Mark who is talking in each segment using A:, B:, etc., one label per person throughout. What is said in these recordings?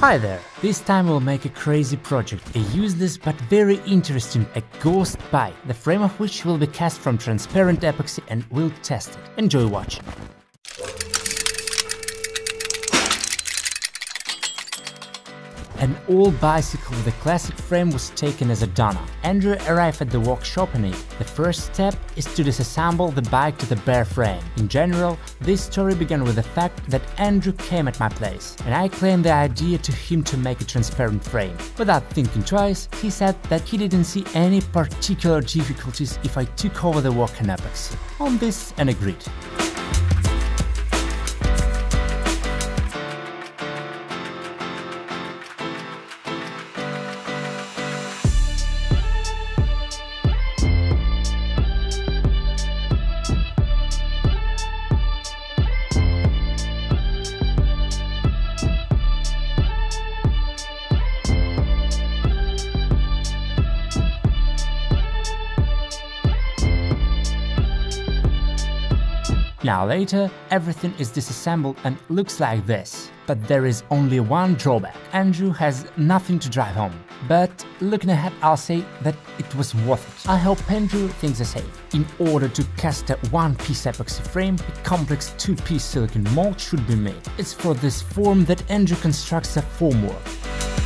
A: Hi there! This time we'll make a crazy project, a useless but very interesting, a ghost bike, the frame of which will be cast from transparent epoxy and we'll test it. Enjoy watching! An old bicycle with a classic frame was taken as a donor. Andrew arrived at the workshop and it. The first step is to disassemble the bike to the bare frame. In general, this story began with the fact that Andrew came at my place, and I claimed the idea to him to make a transparent frame. Without thinking twice, he said that he didn't see any particular difficulties if I took over the work in epoxy. On this and agreed. Now later, everything is disassembled and looks like this. But there is only one drawback. Andrew has nothing to drive home. But looking ahead, I'll say that it was worth it. I hope Andrew thinks the same. In order to cast a one-piece epoxy frame, a complex two-piece silicon mold should be made. It's for this form that Andrew constructs a formwork.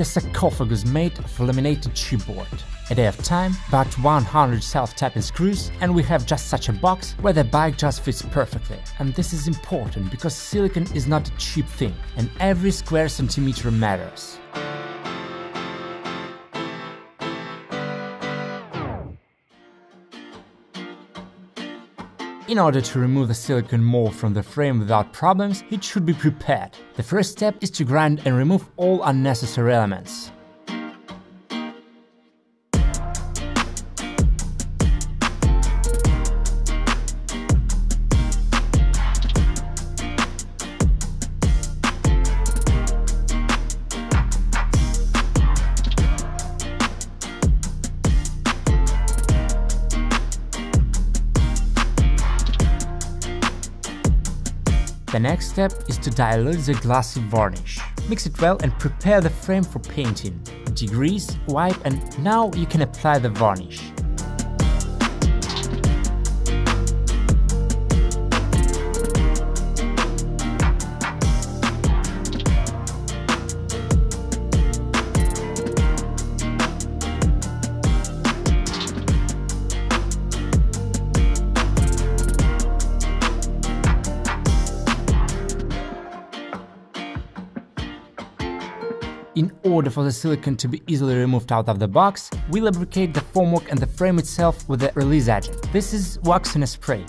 A: A sarcophagus made of laminated chipboard. A day of time, about 100 self-tapping screws, and we have just such a box where the bike just fits perfectly. And this is important because silicon is not a cheap thing, and every square centimeter matters. In order to remove the silicon mold from the frame without problems, it should be prepared. The first step is to grind and remove all unnecessary elements. The next step is to dilute the glossy varnish. Mix it well and prepare the frame for painting. Degrease, wipe and now you can apply the varnish. For the silicon to be easily removed out of the box, we lubricate the formwork and the frame itself with a release agent. This is wax in a spray.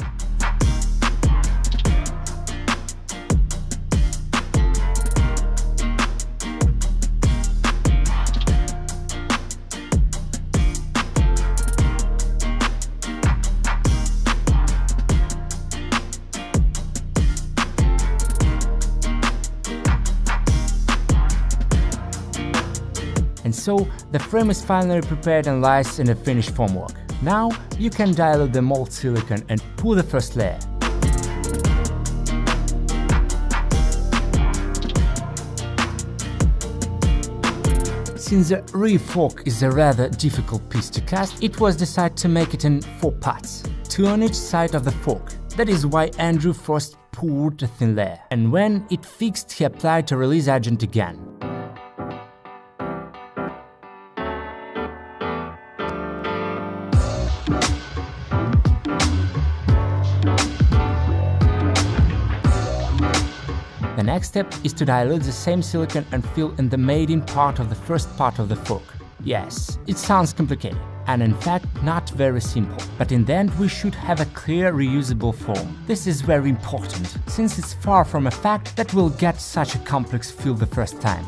A: So the frame is finally prepared and lies in the finished formwork. Now you can dilute the mold silicon and pull the first layer. Since the rear fork is a rather difficult piece to cast, it was decided to make it in four parts, two on each side of the fork. That is why Andrew first poured a thin layer, and when it fixed he applied a release agent again. Next step is to dilute the same silicon and fill in the mating part of the first part of the fork. Yes, it sounds complicated, and in fact not very simple, but in the end we should have a clear reusable form. This is very important, since it's far from a fact that we'll get such a complex fill the first time.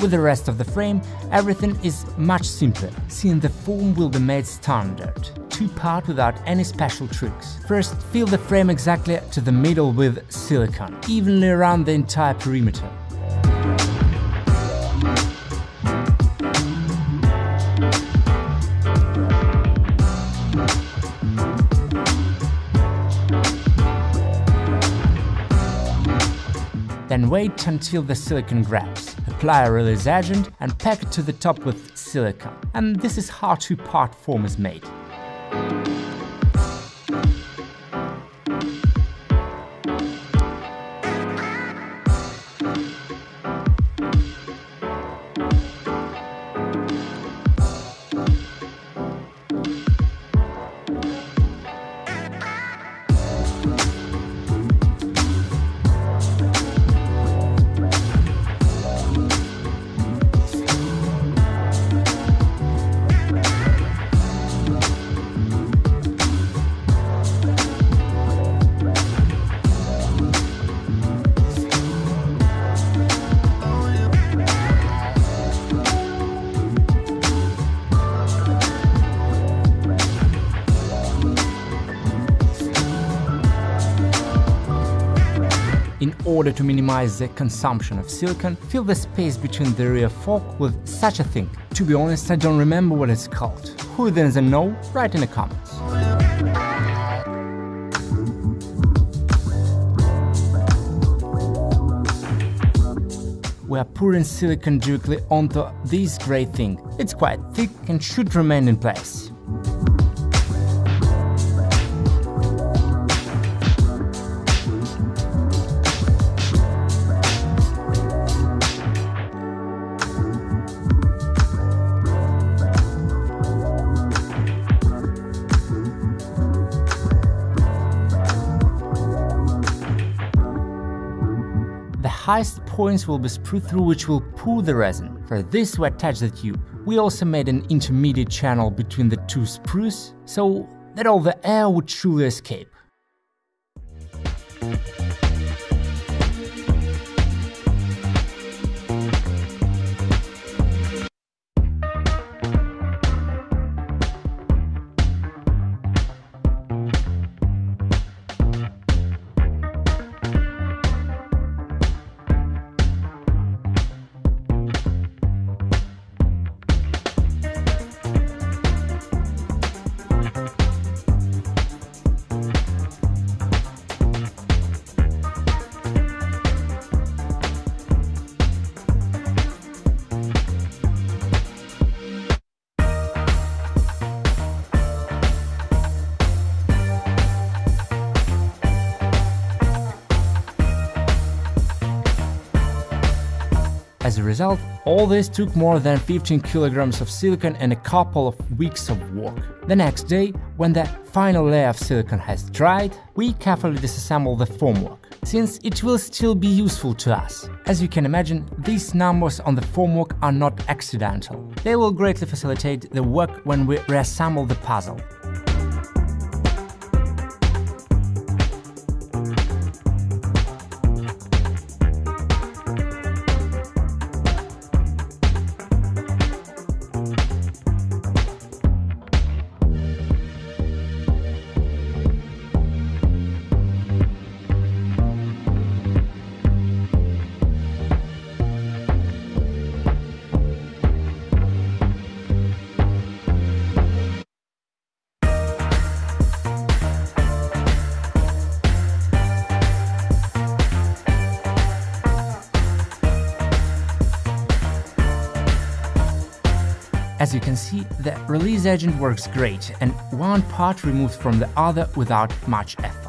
A: With the rest of the frame, everything is much simpler, since the form will be made standard, two-part without any special tricks. First, fill the frame exactly to the middle with silicone, evenly around the entire perimeter. Then wait until the silicone grabs. Apply a release agent and pack it to the top with silicone. And this is how two-part form is made. Order to minimize the consumption of silicon, fill the space between the rear fork with such a thing. To be honest, I don't remember what it's called. Who doesn't know, write in the comments. We are pouring silicon directly onto this grey thing. It's quite thick and should remain in place. Points will be screwed through which will pull the resin. For this we attach the tube. We also made an intermediate channel between the two sprues, so that all the air would truly escape. Result, all this took more than 15 kilograms of silicon and a couple of weeks of work. The next day, when the final layer of silicon has dried, we carefully disassemble the formwork, since it will still be useful to us. As you can imagine, these numbers on the formwork are not accidental. They will greatly facilitate the work when we reassemble the puzzle. As you can see, the release agent works great and one part removed from the other without much effort.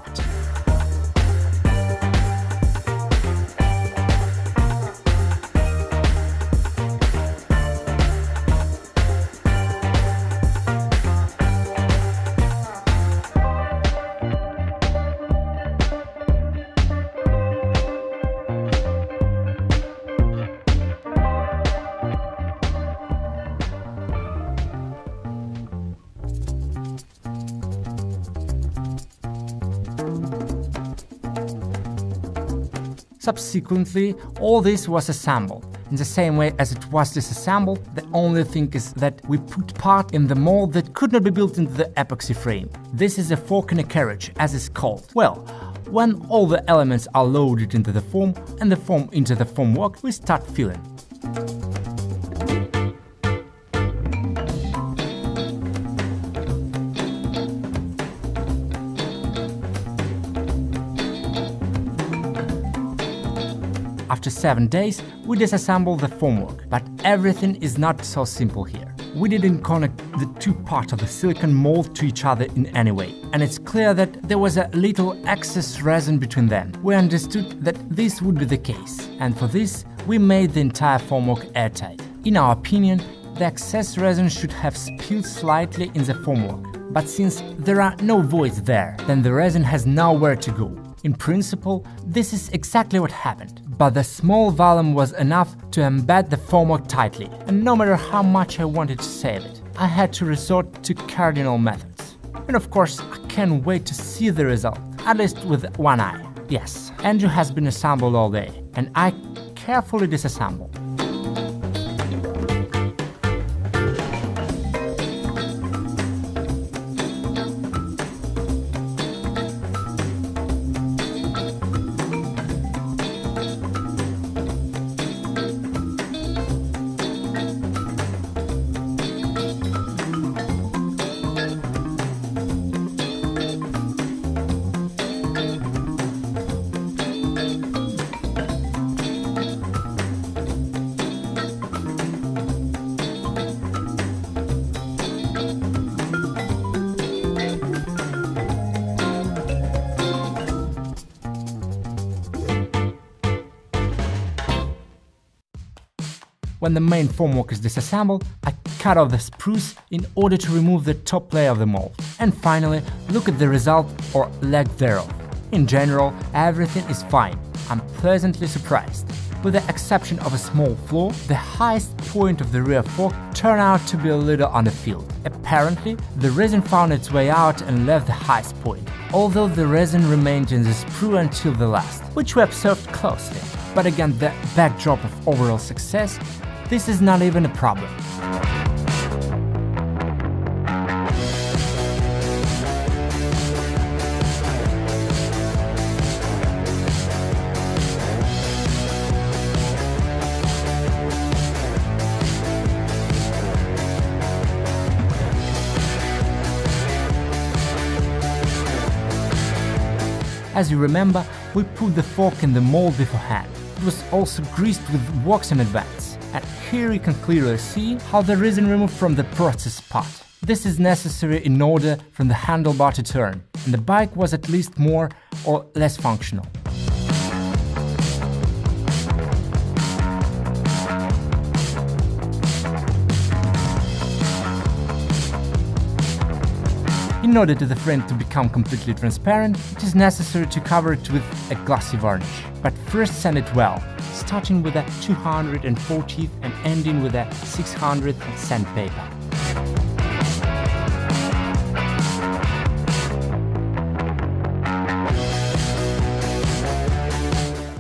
A: Subsequently, all this was assembled. in the same way as it was disassembled, the only thing is that we put part in the mold that could not be built into the epoxy frame. This is a fork in a carriage, as it's called. Well, when all the elements are loaded into the form and the form into the formwork, we start filling. 7 days, we disassemble the formwork, but everything is not so simple here. We didn't connect the two parts of the silicon mold to each other in any way, and it's clear that there was a little excess resin between them. We understood that this would be the case, and for this, we made the entire formwork airtight. In our opinion, the excess resin should have spilled slightly in the formwork, but since there are no voids there, then the resin has nowhere to go. In principle, this is exactly what happened, but the small volume was enough to embed the formwork tightly, and no matter how much I wanted to save it, I had to resort to cardinal methods. And of course, I can't wait to see the result, at least with one eye. Yes, Andrew has been assembled all day, and I carefully disassembled. When the main formwork is disassembled, I cut off the sprues in order to remove the top layer of the mold. And finally, look at the result or lack thereof. In general, everything is fine. I'm pleasantly surprised. With the exception of a small flaw, the highest point of the rear fork turned out to be a little underfilled. Apparently, the resin found its way out and left the highest point, although the resin remained in the sprue until the last, which we observed closely. But again, the backdrop of overall success this is not even a problem. As you remember, we put the fork in the mold beforehand. It was also greased with wax in advance and here you can clearly see how the resin removed from the process part. This is necessary in order for the handlebar to turn, and the bike was at least more or less functional. In order for the frame to become completely transparent, it is necessary to cover it with a glossy varnish. But first sand it well, starting with a 240th and ending with a 600th sandpaper.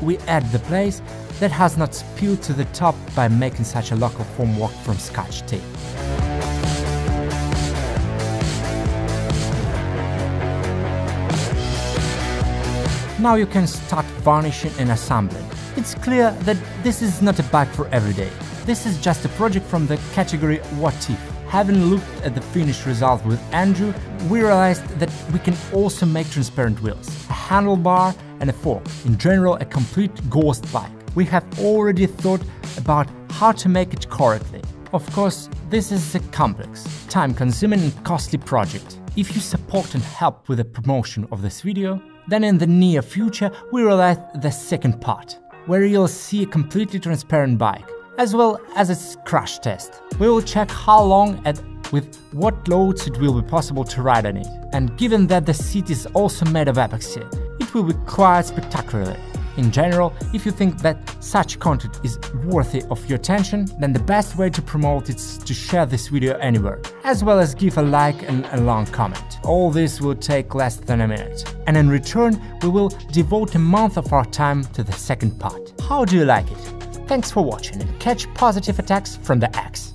A: We add the place that has not spilled to the top by making such a local formwork from scotch tape. Now you can start varnishing and assembling. It's clear that this is not a bike for everyday. This is just a project from the category What If. Having looked at the finished result with Andrew, we realized that we can also make transparent wheels, a handlebar and a fork, in general a complete ghost bike. We have already thought about how to make it correctly. Of course, this is a complex, time-consuming and costly project. If you support and help with the promotion of this video, then in the near future we will add the second part, where you'll see a completely transparent bike, as well as its crash test. We will check how long and with what loads it will be possible to ride on it. And given that the seat is also made of epoxy, it will be quite spectacular. In general, if you think that such content is worthy of your attention, then the best way to promote it is to share this video anywhere, as well as give a like and a long comment. All this will take less than a minute. And in return, we will devote a month of our time to the second part. How do you like it? Thanks for watching and catch positive attacks from the X.